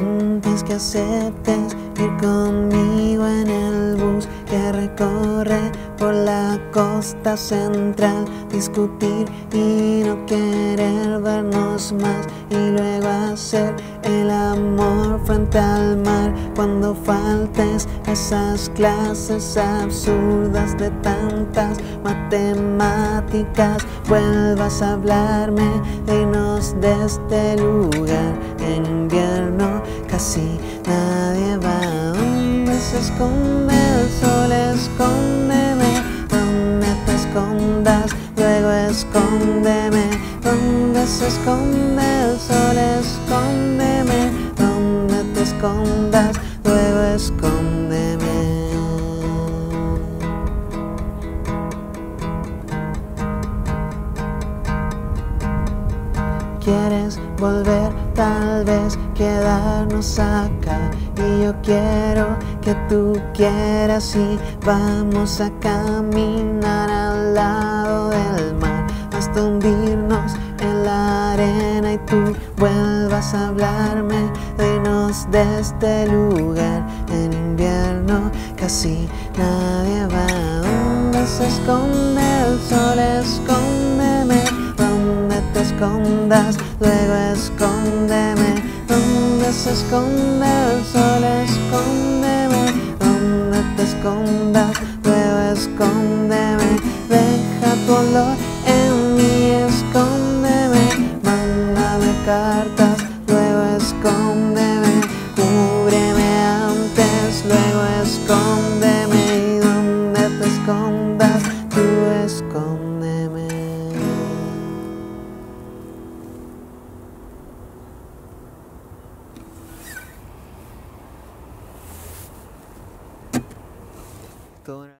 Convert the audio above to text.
antes que aceptes ir conmigo en el bus que recorre por la costa central, discutir y no querer vernos más y luego hacer el amor frente al mar cuando faltes esas clases absurdas de tantas matemáticas vuelvas a hablarme de irnos de este lugar. En invierno casi nadie va donde se esconde el sol escóndeme donde te escondas luego escóndeme donde se esconde el sol escóndeme escondas luego escóndeme. Quieres volver, tal vez quedarnos acá. Y yo quiero que tú quieras y vamos a caminar al lado del mar. Hasta en la y tú vuelvas a hablarme de irnos de este lugar en invierno. Casi nadie va donde se esconde el sol, escóndeme donde te escondas, luego escóndeme, donde se esconde el sol, escóndeme, donde te escondas, luego escóndeme, deja tu olor cartas, luego escóndeme, cúbreme antes, luego escóndeme, y donde te escondas, tú escóndeme.